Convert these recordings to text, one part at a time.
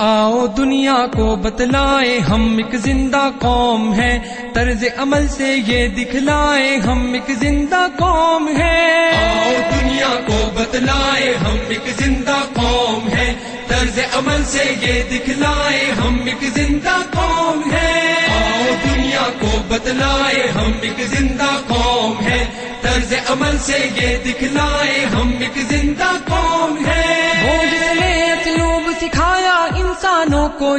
आओ दुनिया को बतलाए, हम एक ज़िंदा कौम है। तर्ज अमल से ये दिखलाए, हम एक ज़िंदा कौम है। आओ दुनिया को बतलाए, हम एक ज़िंदा कौम है। तर्ज अमल से ये दिखलाए, हम एक ज़िंदा कौम है। आओ दुनिया को बतलाए, हम एक ज़िंदा कौम है। तर्ज अमल से ये दिखलाए, हम एक ज़िंदा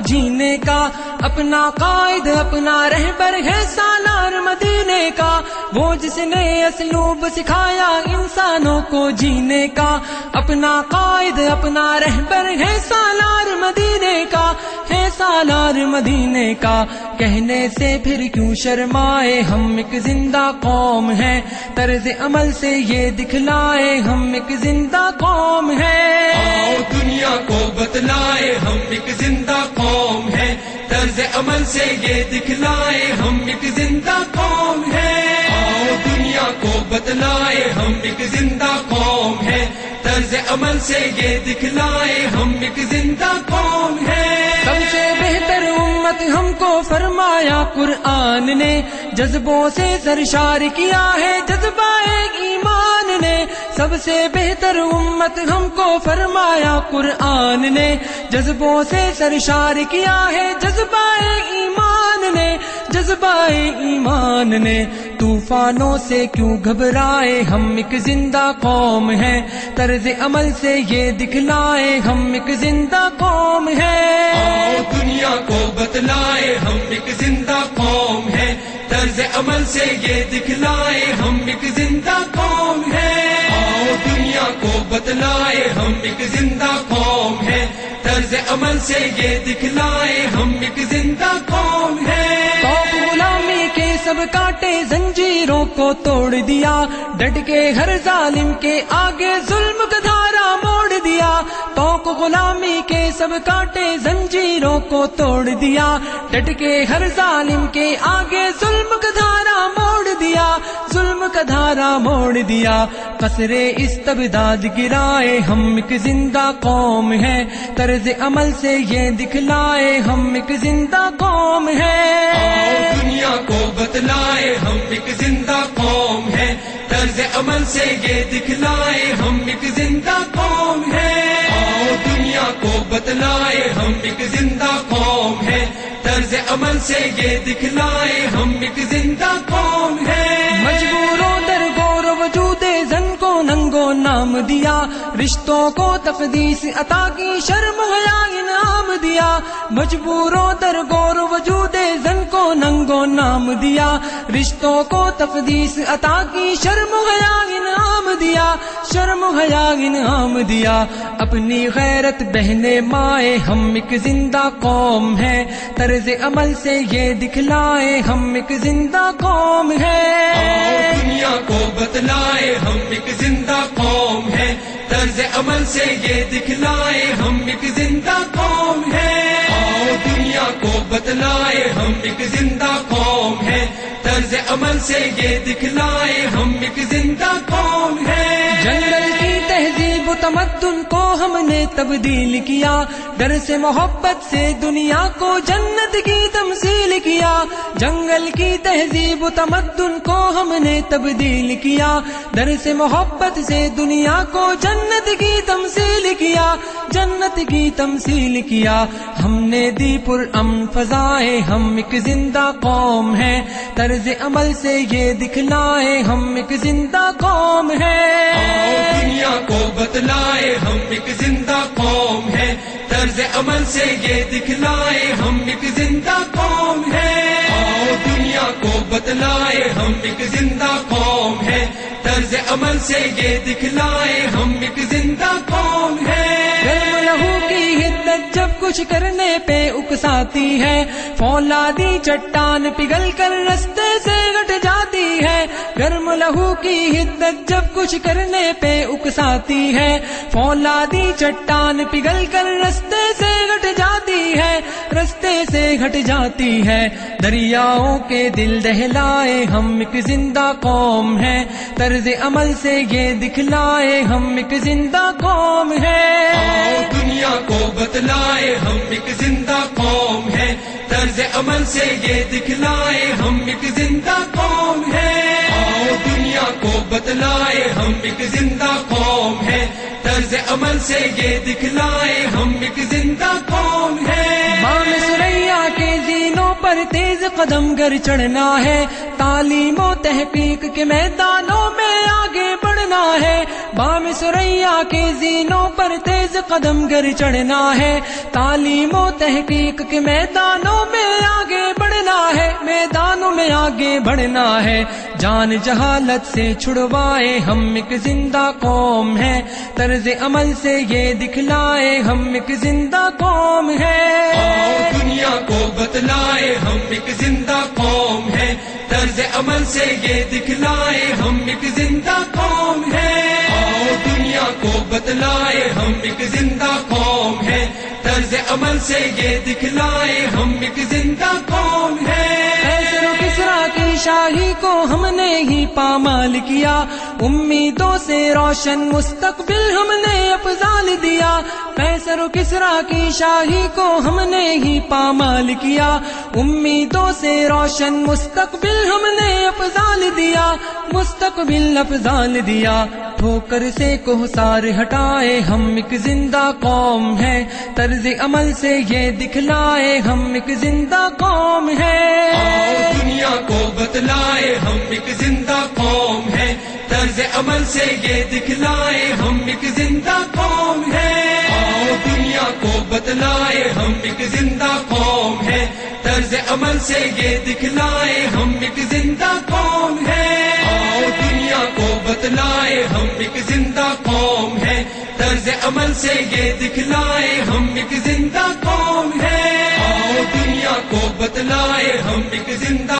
जीने का, अपना कायद, अपना रहबर है सालार मदीने का। वो जिसने असलूब सिखाया इंसानों को जीने का, अपना कायद, अपना रहबर है सालार मदीने का, है सालार मदीने का। कहने से फिर क्यों शर्माए हम? एक ज़िंदा कौम है। तर्ज अमल से ये दिखलाए हम एक ज़िंदा कौम है। आओ दुनिया को बतलाए हम एक ज़िंदा कौम है। तर्ज अमल से ये दिखलाए हम एक ज़िंदा कौम है। आओ दुनिया को बतलाए हम एक ज़िंदा कौम तर्ज अमल से ये दिखलाए, हम एक ज़िंदा कौम है? सबसे बेहतर उम्मत हमको फरमाया कुरआन ने, जज्बों से सरशार किया है जज्बा ईमान ने। सबसे बेहतर उम्मत हमको फरमाया कुरआन ने, जज्बों से सरशार किया है जज्बा जज्बा ईमान ने, तूफानों से क्यों घबराए? हम एक ज़िंदा कौम है, तर्ज अमल से ये दिखलाए, हम एक ज़िंदा कौम है। आओ दुनिया को बतलाए, हम एक ज़िंदा कौम है, तर्ज अमल से ये दिखलाए, हम एक ज़िंदा कौम है। आओ दुनिया को बतलाए, हम एक ज़िंदा कौम है, तर्ज अमल से ये दिखलाए, हम एक ज़िंदा कौम है। सब काटे जंजीरों को तोड़ दिया। डट के हर जालिम के आगे जुल्म का धारा मोड़ दिया। तो को गुलामी के सब काटे जंजीरों को तोड़ दिया। डट के हर जालिम के आगे जुल्म का धारा मोड़ जुल्म का धारा मोड़ दिया। कसरे इस तबदाद गिराए। हम एक ज़िंदा कौम है। तर्ज अमल से ये दिखलाए। हम एक ज़िंदा कौम है। दुनिया को बतलाए। हम एक ज़िंदा कौम है। तर्ज अमल से ये दिखलाए। हम एक ज़िंदा कौम है। दुनिया को बतलाए। हम एक ज़िंदा कौम है। तर्ज अमल से ये दिखलाए। हम एक ज़िंदा कौम है। मजबूरों दर गौर वजूदे जन को नंगो, नाम दिया। रिश्तों को तकदीस अता की शर्म हया इनाम दिया। मजबूरों दर गौर वजूदे जन को नंगो, नाम दिया। रिश्तों को तकदीस अता की शर्म हया इनाम दिया, शर्म हया इनाम दिया। अपनी गैरत बहने माए, हम एक ज़िंदा कौम है। तर्ज अमल से ये दिखलाए, हम एक ज़िंदा कौम है। दुनिया को बतलाए हम एक ज़िंदा कौम है। तर्ज अमल से ये दिखलाए, हम एक ज़िंदा कौम है। दुनिया को बतलाए हम एक ज़िंदा कौम से ये दिखलाए, हम एक ज़िंदा कौम है? जंगल की तहजीब, तमद्दुन को हमने तब्दील किया। डर से, मोहब्बत से दुनिया को जन्नत की तमसील किया। जंगल की तहजीब, तमद्दुन को हमने तब्दील किया। डर से, मोहब्बत से दुनिया को जन्नत की तमसील किया। जन्नत की तमसील किया। हमने दी अमन फजाए, हम एक ज़िंदा कौम है। तर्ज अमल से ये दिखलाए, हम एक ज़िंदा कौम है। दुनिया को बतलाए, हम एक ज़िंदा कौम है। तर्ज अमल से ये दिखलाए, हम एक ज़िंदा कौम है। दुनिया को बतलाए, हम एक ज़िंदा कौम है। तर्ज अमल से ये दिखलाए, हम एक ज़िंदा कौम है। गर्म लहू की हिद्दत जब कुछ करने पे उकसाती है। फौलादी चट्टान पिघल कर रस्ते से घट जाती है। गर्म लहू की हिद्दत जब कुछ करने पे उकसाती है। फौलादी चट्टान पिघल कर रस्ते से घट जाती है। रस्ते से घट जाती है। दरियाओं के दिल दहलाए हम एक ज़िंदा कौम है। तर्ज अमल से ये दिखलाए हम एक ज़िंदा कौम है। दुनिया को बतलाए हम एक ज़िंदा कौम है। तर्ज अमल से ये दिखलाए हम एक ज़िंदा बतलाए हम एक ज़िंदा कौम है। तर्ज अमल से ये दिखलाए, हम एक ज़िंदा कौम है। सुरैया के जीनों पर तेज कदम गर चढ़ना है। तालीमो तहकीक के मैदानों में आगे बढ़ना है। बाम सुरैया के जीनों पर तेज कदम गर चढ़ना है। तालीमो तहकीक के मैदानों में आगे बढ़ना मैदानों में आगे बढ़ना है। जान जहालत से छुड़वाए हम एक ज़िंदा कौम है। तर्ज अमल से ये दिखलाए हम एक ज़िंदा कौम है। दुनिया को बतलाए हम एक ज़िंदा कौम है। तर्ज अमल से ये दिखलाए हम एक ज़िंदा कौम है। दुनिया को बतलाए हम एक ज़िंदा कौम है। तर्ज अमल से ये दिखलाए हम एक ज़िंदा कौम शाही को हमने ही पामाल किया। उम्मीदों से रोशन मुस्तकबिल हमने अफजाल दिया कैसर किसरा की शाही को हमने ही पामाल किया। उम्मीदों से रोशन मुस्तकबिल हमने अफजाल दिया। मुस्तकबिल अफजाल दिया। ठोकर से कोहसार हटाए हम एक ज़िंदा कौम है। तर्ज अमल से ये दिखलाए हम एक ज़िंदा कौम है। दुनिया को बतलाए हम एक ज़िंदा कौम है। तर्ज अमल से ये दिखलाए हम एक ज़िंदा कौम है। दुनिया को बतलाए हम एक ज़िंदा कौम है। तर्ज अमल से ये दिखलाए, हम एक ज़िंदा कौम है। आओ दुनिया को बतलाए हम एक ज़िंदा कौम है। तर्ज अमल से ये दिखलाए, हम एक ज़िंदा कौम है। आओ दुनिया को बतलाए हम एक ज़िंदा